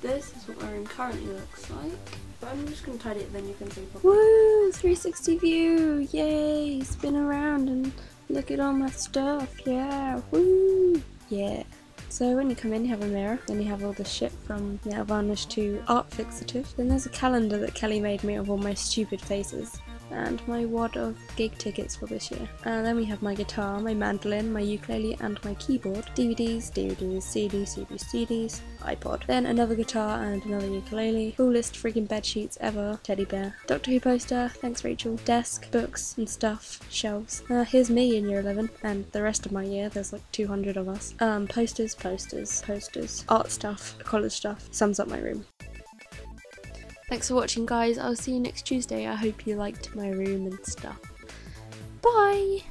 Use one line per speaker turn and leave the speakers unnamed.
this is what my room currently looks like. But I'm just gonna tidy it then you can see properly.
Woo! 360 view! Yay! Spin around and look at all my stuff. Yeah! Woo! Yeah. So when you come in, you have a mirror, then you have all the shit from Nail Varnish to Art Fixative. Then there's a calendar that Kelly made me of all my stupid faces and my wad of gig tickets for this year. And then we have my guitar, my mandolin, my ukulele, and my keyboard. DVDs, DVDs, CDs, CDs, CDs, iPod. Then another guitar and another ukulele. Coolest freaking bed sheets ever. Teddy bear. Doctor Who poster. Thanks, Rachel. Desk, books and stuff. Shelves. Uh, here's me in year 11 and the rest of my year. There's like 200 of us. Um, posters, posters, posters. Art stuff, college stuff. Sums up my room. Thanks for watching guys, I'll see you next Tuesday. I hope you liked my room and stuff. Bye!